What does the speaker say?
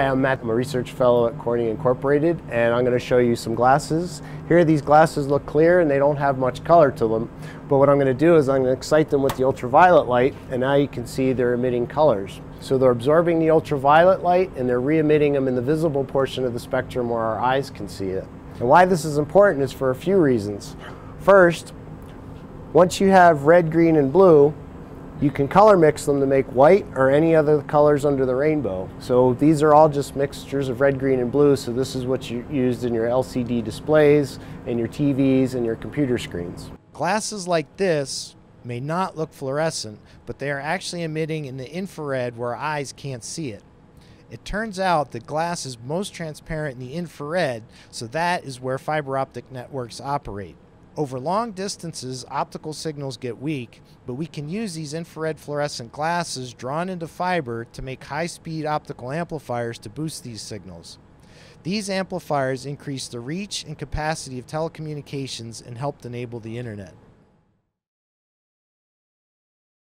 I'm Matt. I'm a research fellow at Corning Incorporated, and I'm going to show you some glasses. Here, these glasses look clear and they don't have much color to them. But what I'm going to do is I'm going to excite them with the ultraviolet light, and now you can see they're emitting colors. So they're absorbing the ultraviolet light and they're re-emitting them in the visible portion of the spectrum where our eyes can see it. And why this is important is for a few reasons. First, once you have red, green, and blue, you can color mix them to make white or any other colors under the rainbow. So these are all just mixtures of red, green, and blue. So this is what you used in your LCD displays and your TVs and your computer screens. Glasses like this may not look fluorescent, but they are actually emitting in the infrared where eyes can't see it. It turns out that glass is most transparent in the infrared, so that is where fiber optic networks operate. Over long distances, optical signals get weak, but we can use these infrared fluorescent glasses drawn into fiber to make high speed optical amplifiers to boost these signals. These amplifiers increase the reach and capacity of telecommunications and helped enable the internet.